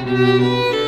Música